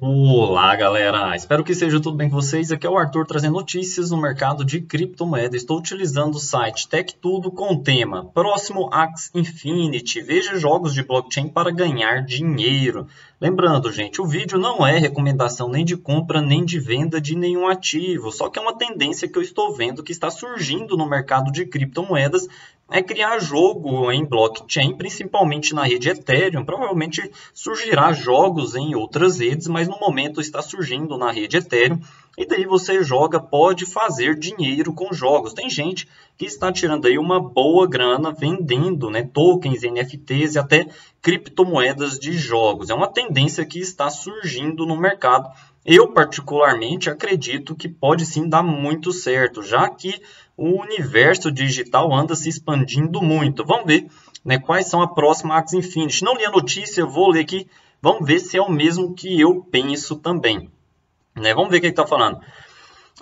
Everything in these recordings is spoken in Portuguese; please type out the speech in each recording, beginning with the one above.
Olá, galera! Espero que seja tudo bem com vocês. Aqui é o Arthur trazendo notícias no mercado de criptomoeda. Estou utilizando o site TechTudo com o tema Próximo Ax Infinity. Veja jogos de blockchain para ganhar dinheiro. Lembrando, gente, o vídeo não é recomendação nem de compra nem de venda de nenhum ativo, só que é uma tendência que eu estou vendo que está surgindo no mercado de criptomoedas é criar jogo em blockchain, principalmente na rede Ethereum. Provavelmente surgirá jogos em outras redes, mas no momento está surgindo na rede Ethereum. E daí você joga, pode fazer dinheiro com jogos. Tem gente que está tirando aí uma boa grana vendendo né, tokens, NFTs e até criptomoedas de jogos. É uma tendência que está surgindo no mercado eu, particularmente, acredito que pode sim dar muito certo, já que o universo digital anda se expandindo muito. Vamos ver né, quais são a próxima Axie Infinity. Não li a notícia, vou ler aqui. Vamos ver se é o mesmo que eu penso também. Né, vamos ver o que está falando.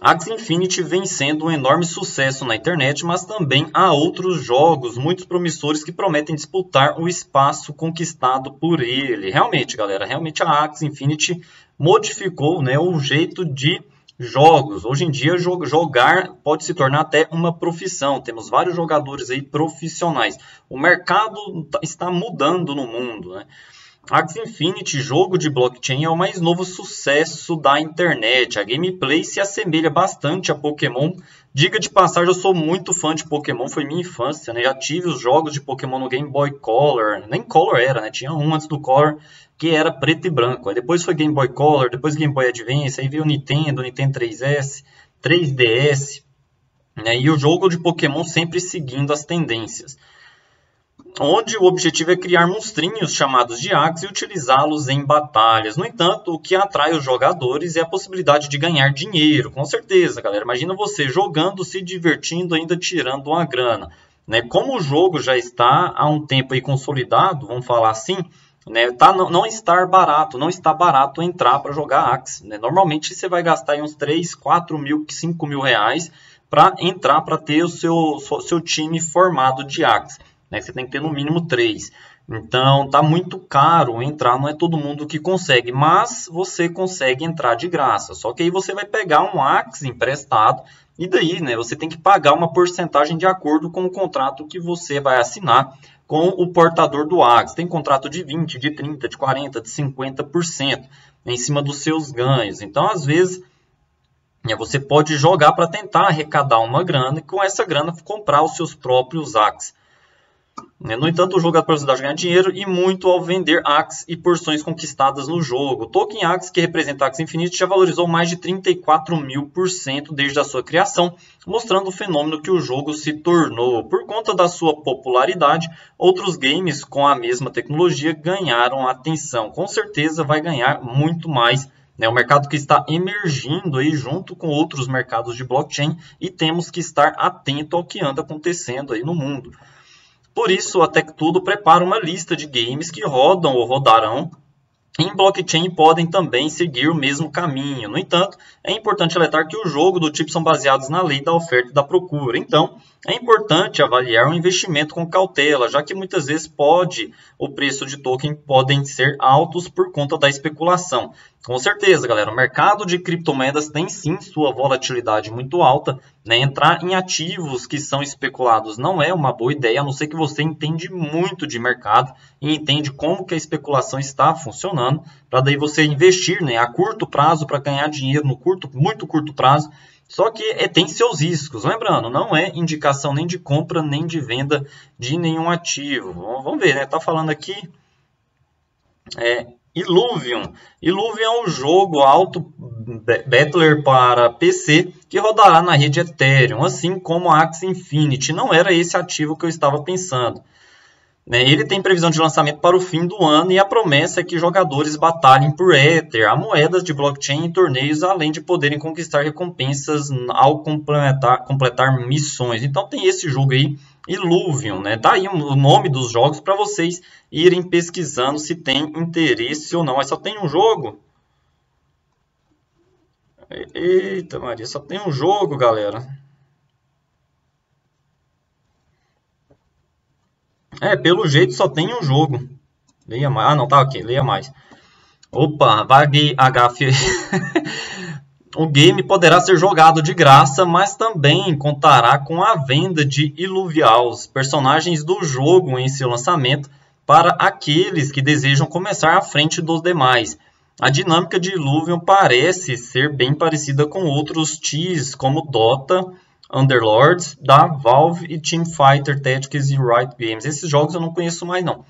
Axie Infinity vem sendo um enorme sucesso na internet, mas também há outros jogos muito promissores que prometem disputar o espaço conquistado por ele. Realmente, galera, realmente a Axie Infinity modificou né, o jeito de jogos. Hoje em dia, jogar pode se tornar até uma profissão. Temos vários jogadores aí profissionais. O mercado tá, está mudando no mundo. Né? Axie Infinity, jogo de blockchain, é o mais novo sucesso da internet. A gameplay se assemelha bastante a Pokémon. Diga de passagem, eu sou muito fã de Pokémon, foi minha infância, né? Já tive os jogos de Pokémon no Game Boy Color, nem Color era, né? Tinha um antes do Color, que era preto e branco. Aí depois foi Game Boy Color, depois Game Boy Advance, aí veio o Nintendo, Nintendo 3S, 3DS, né? e o jogo de Pokémon sempre seguindo as tendências. Onde o objetivo é criar monstrinhos chamados de Axe e utilizá-los em batalhas. No entanto, o que atrai os jogadores é a possibilidade de ganhar dinheiro, com certeza, galera. Imagina você jogando, se divertindo, ainda tirando uma grana. Né? Como o jogo já está há um tempo aí consolidado, vamos falar assim, né, tá, não, não estar barato, não está barato entrar para jogar Axe. Né? Normalmente você vai gastar uns 3, 4 mil, 5 mil reais para entrar para ter o seu, seu time formado de Axe. Né? Você tem que ter no mínimo 3. Então tá muito caro entrar, não é todo mundo que consegue, mas você consegue entrar de graça. Só que aí você vai pegar um Axe emprestado e daí, né, você tem que pagar uma porcentagem de acordo com o contrato que você vai assinar com o portador do Axe. Tem contrato de 20, de 30, de 40, de 50% em cima dos seus ganhos. Então, às vezes, né, você pode jogar para tentar arrecadar uma grana e com essa grana comprar os seus próprios Axe. Né? No entanto, o jogo é a possibilidade de ganhar dinheiro e muito ao vender Axe e porções conquistadas no jogo. O token Axe, que representa Axe Infinity, já valorizou mais de 34 mil por cento desde a sua criação, mostrando o fenômeno que o jogo se tornou. Por conta da sua popularidade, outros games com a mesma tecnologia ganharam atenção. Com certeza vai ganhar muito mais é um mercado que está emergindo aí junto com outros mercados de blockchain e temos que estar atento ao que anda acontecendo aí no mundo. Por isso, a TechTudo prepara uma lista de games que rodam ou rodarão em blockchain podem também seguir o mesmo caminho. No entanto, é importante alertar que o jogo do tipo são baseados na lei da oferta e da procura. Então, é importante avaliar o investimento com cautela, já que muitas vezes pode o preço de token podem ser altos por conta da especulação. Com certeza, galera, o mercado de criptomoedas tem sim sua volatilidade muito alta. Né? Entrar em ativos que são especulados não é uma boa ideia, a não ser que você entende muito de mercado e entende como que a especulação está funcionando, para daí você investir né, a curto prazo para ganhar dinheiro no curto, muito curto prazo só que é, tem seus riscos. Lembrando, não é indicação nem de compra nem de venda de nenhum ativo. Vamos ver, né? Tá falando aqui. É, Illuvium. Illuvium é um jogo alto Battler para PC que rodará na rede Ethereum, assim como Axie Infinity. Não era esse ativo que eu estava pensando. Né? Ele tem previsão de lançamento para o fim do ano e a promessa é que jogadores batalhem por Ether, a moeda de blockchain em torneios, além de poderem conquistar recompensas ao completar, completar missões. Então tem esse jogo aí, Illuvium, né? Daí o nome dos jogos para vocês irem pesquisando se tem interesse ou não. Mas só tem um jogo? Eita Maria, só tem um jogo, galera. É, pelo jeito só tem um jogo. Leia mais. Ah, não, tá aqui. Leia mais. Opa, vague HF. o game poderá ser jogado de graça, mas também contará com a venda de Iluvials, personagens do jogo em seu lançamento, para aqueles que desejam começar à frente dos demais. A dinâmica de Illuvium parece ser bem parecida com outros TIS, como Dota, Underlords, da Valve e Team Fighter Tactics e Riot Games. Esses jogos eu não conheço mais não.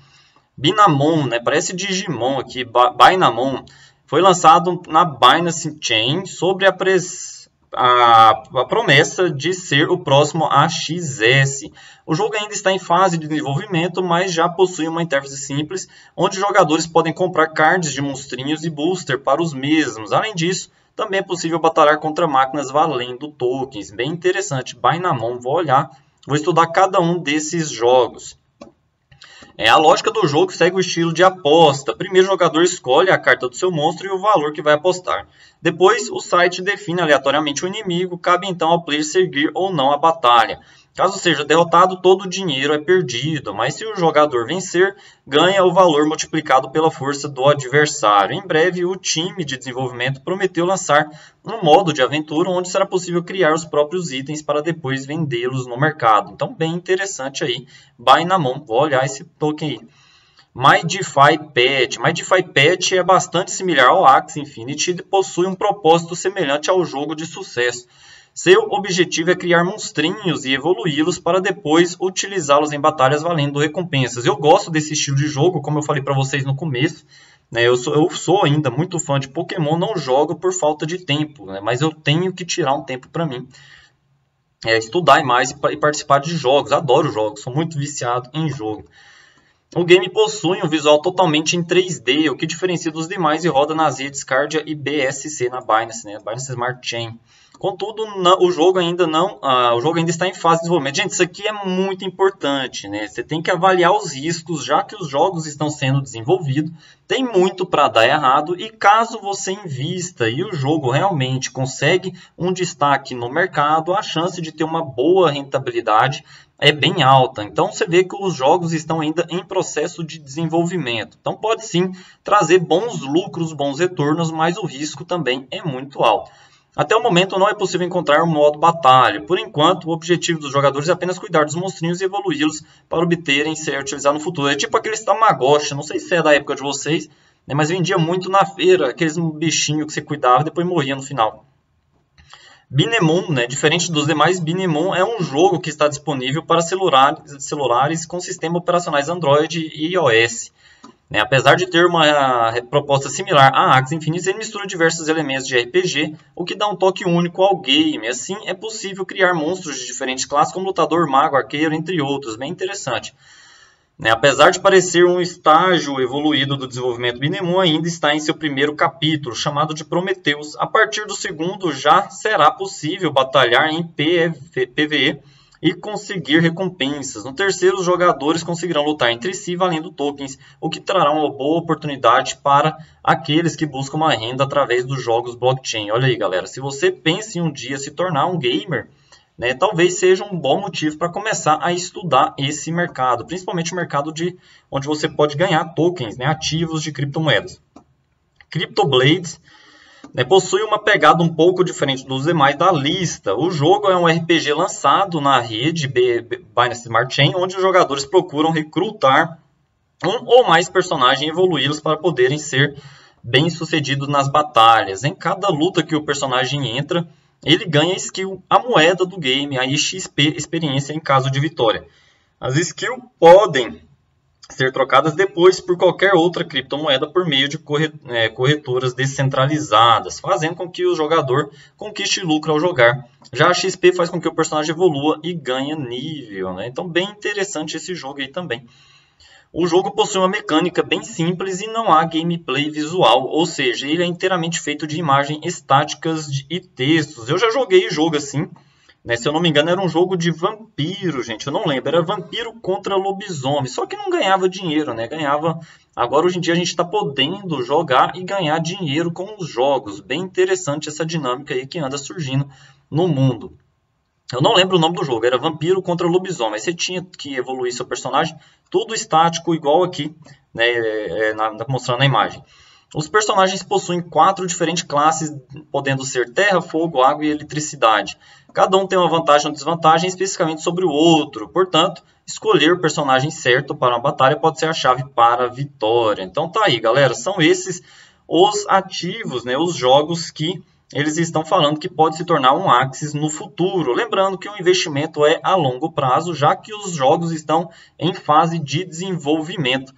Binamon, né? parece Digimon aqui, Binamon, foi lançado na Binance Chain sobre a, pres... a... a promessa de ser o próximo AXS. O jogo ainda está em fase de desenvolvimento, mas já possui uma interface simples, onde jogadores podem comprar cards de monstrinhos e booster para os mesmos. Além disso, também é possível batalhar contra máquinas valendo tokens. Bem interessante. Vai na mão, vou olhar, vou estudar cada um desses jogos. É, a lógica do jogo segue o estilo de aposta. Primeiro, o jogador escolhe a carta do seu monstro e o valor que vai apostar. Depois, o site define aleatoriamente o inimigo, cabe então ao player seguir ou não a batalha. Caso seja derrotado, todo o dinheiro é perdido, mas se o jogador vencer, ganha o valor multiplicado pela força do adversário. Em breve, o time de desenvolvimento prometeu lançar um modo de aventura onde será possível criar os próprios itens para depois vendê-los no mercado. Então, bem interessante aí. Buy na mão. Vou olhar esse token aí. MyDeFi Pet. MyDeFi Pet é bastante similar ao Axie Infinity e possui um propósito semelhante ao jogo de sucesso. Seu objetivo é criar monstrinhos e evoluí-los para depois utilizá-los em batalhas valendo recompensas. Eu gosto desse estilo de jogo, como eu falei para vocês no começo. Né, eu, sou, eu, sou, ainda muito fã de Pokémon, não jogo por falta de tempo, né, mas eu tenho que tirar um tempo para mim. É, estudar mais e, e participar de jogos. Adoro jogos, sou muito viciado em jogo. O game possui um visual totalmente em 3D, o que diferencia dos demais e roda nas redes Cardia e BSC na Binance, né? Binance Smart Chain. Contudo, não, o jogo ainda não, uh, o jogo ainda está em fase de desenvolvimento. Gente, isso aqui é muito importante, né? Você tem que avaliar os riscos, já que os jogos estão sendo desenvolvidos, tem muito para dar errado e caso você invista e o jogo realmente consegue um destaque no mercado, a chance de ter uma boa rentabilidade é bem alta. Então você vê que os jogos estão ainda em processo de desenvolvimento. Então pode sim trazer bons lucros, bons retornos, mas o risco também é muito alto. Até o momento não é possível encontrar um modo batalha. Por enquanto, o objetivo dos jogadores é apenas cuidar dos monstrinhos e evoluí-los para obterem ser utilizados no futuro. É tipo aqueles Tamagotchi, não sei se é da época de vocês, né, mas vendia muito na feira, aqueles bichinhos que você cuidava e depois morria no final. Binemon, né, diferente dos demais, Binemon é um jogo que está disponível para celulares, celulares com sistemas operacionais Android e iOS. Né? Apesar de ter uma proposta similar à Axie Infinite, ele mistura diversos elementos de RPG, o que dá um toque único ao game. Assim, é possível criar monstros de diferentes classes, como lutador, mago, arqueiro, entre outros. Bem interessante. Né? Apesar de parecer um estágio evoluído do desenvolvimento Binemon, ainda está em seu primeiro capítulo, chamado de Prometheus. A partir do segundo, já será possível batalhar em PvE e conseguir recompensas. No terceiro, os jogadores conseguirão lutar entre si valendo tokens, o que trará uma boa oportunidade para aqueles que buscam uma renda através dos jogos blockchain. Olha aí, galera, se você pensa em um dia se tornar um gamer, né, talvez seja um bom motivo para começar a estudar esse mercado, principalmente o mercado de onde você pode ganhar tokens, né, ativos de criptomoedas. CryptoBlades né, possui uma pegada um pouco diferente dos demais da lista. O jogo é um RPG lançado na rede Binance Smart Chain, onde os jogadores procuram recrutar um ou mais personagens e evoluí-los para poderem ser bem-sucedidos nas batalhas. Em cada luta que o personagem entra, ele ganha skill, a moeda do game, a XP, experiência em caso de vitória. As skills podem ser trocadas depois por qualquer outra criptomoeda por meio de é, corretoras descentralizadas, fazendo com que o jogador conquiste lucro ao jogar. Já a XP faz com que o personagem evolua e ganhe nível. Né? Então, bem interessante esse jogo aí também. O jogo possui uma mecânica bem simples e não há gameplay visual, ou seja, ele é inteiramente feito de imagens estáticas e textos. Eu já joguei jogo assim, né? Se eu não me engano, era um jogo de vampiro, gente. Eu não lembro. Era vampiro contra lobisomem. Só que não ganhava dinheiro, né? Ganhava. Agora, hoje em dia, a gente está podendo jogar e ganhar dinheiro com os jogos. Bem interessante essa dinâmica aí que anda surgindo no mundo. Eu não lembro o nome do jogo. Era vampiro contra lobisomem. Você tinha que evoluir seu personagem. Tudo estático, igual aqui, né? É, é na, mostrando a imagem. Os personagens possuem quatro diferentes classes, podendo ser terra, fogo, água e eletricidade. Cada um tem uma vantagem ou desvantagem especificamente sobre o outro. Portanto, escolher o personagem certo para uma batalha pode ser a chave para a vitória. Então tá aí, galera. São esses os ativos, né, os jogos que eles estão falando que pode se tornar um Axis no futuro. Lembrando que o investimento é a longo prazo, já que os jogos estão em fase de desenvolvimento.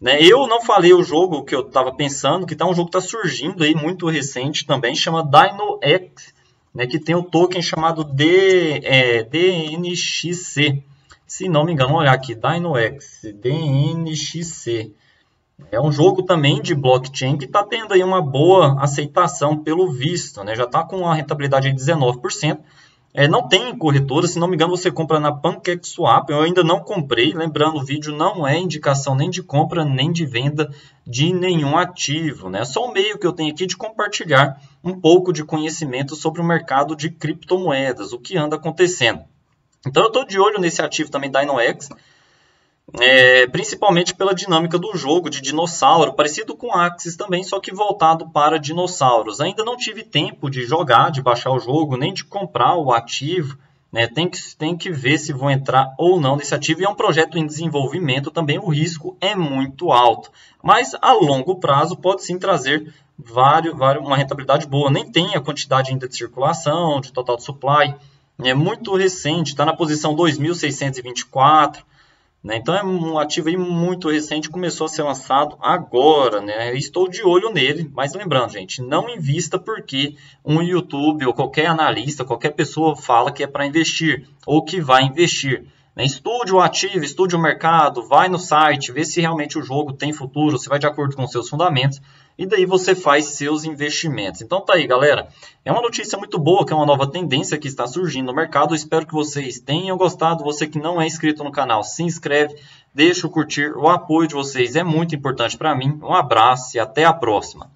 Né? Eu não falei o jogo que eu estava pensando, que tá um jogo que está surgindo aí muito recente também, chama Dino X, né? que tem um token chamado D, é, DNXC. Se não me engano, olhar aqui, Dino X, DNXC. É um jogo também de blockchain que está tendo aí uma boa aceitação pelo visto, né? já está com uma rentabilidade de 19%. É, não tem corretora, se não me engano, você compra na PancakeSwap. Eu ainda não comprei. Lembrando, o vídeo não é indicação nem de compra nem de venda de nenhum ativo. Né? É só o meio que eu tenho aqui de compartilhar um pouco de conhecimento sobre o mercado de criptomoedas, o que anda acontecendo. Então, eu estou de olho nesse ativo também da InoX é, principalmente pela dinâmica do jogo de dinossauro, parecido com Axis também, só que voltado para dinossauros. Ainda não tive tempo de jogar, de baixar o jogo, nem de comprar o ativo. Né? Tem, que, tem que ver se vou entrar ou não nesse ativo. E é um projeto em desenvolvimento também, o risco é muito alto. Mas a longo prazo pode sim trazer vários, vários, uma rentabilidade boa. Nem tem a quantidade ainda de circulação, de total de supply. É muito recente, está na posição 2624. Né? Então é um ativo muito recente, começou a ser lançado agora. Né? Estou de olho nele, mas lembrando, gente, não invista porque um YouTube ou qualquer analista, qualquer pessoa fala que é para investir ou que vai investir. Né? Estude o ativo, estude o mercado, vai no site, vê se realmente o jogo tem futuro, se vai de acordo com seus fundamentos e daí você faz seus investimentos. Então tá aí, galera. É uma notícia muito boa, que é uma nova tendência que está surgindo no mercado. espero que vocês tenham gostado. Você que não é inscrito no canal, se inscreve, deixa o curtir. O apoio de vocês é muito importante para mim. Um abraço e até a próxima.